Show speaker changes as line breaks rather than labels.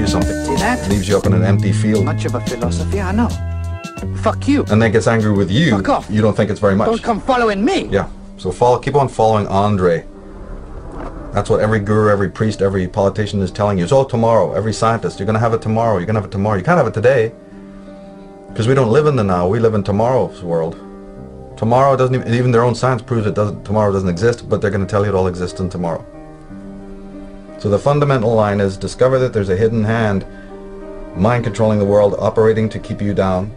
you something.
See that?
Leaves you up in an empty field.
Much of a philosophy, I know. Fuck you.
And then gets angry with you.
Fuck off.
You don't think it's very much.
Don't come following me.
Yeah. So follow, keep on following Andre. That's what every guru, every priest, every politician is telling you. So tomorrow, every scientist, you're going to have it tomorrow. You're going to have it tomorrow. You can't have it today. Because we don't live in the now. We live in tomorrow's world. Tomorrow doesn't even, even their own science proves it doesn't, tomorrow doesn't exist, but they're going to tell you it all exists in tomorrow. So the fundamental line is discover that there's a hidden hand, mind controlling the world, operating to keep you down,